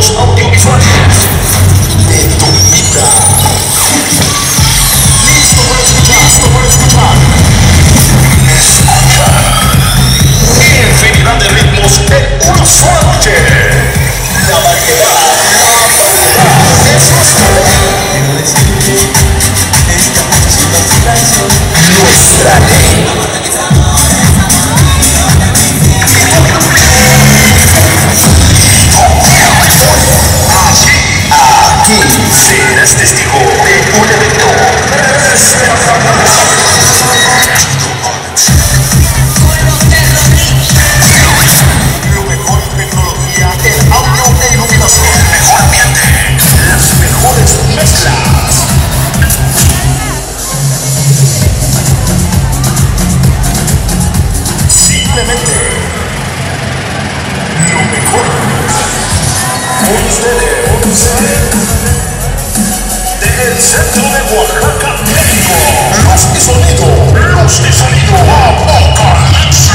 Deus não tem que fazer. Dedo e Simplemente lo mejor. Con ustedes, con ustedes. Desde centro de Oaxaca, México. Luz y sonido. Luz y sonido. Apocalipsis.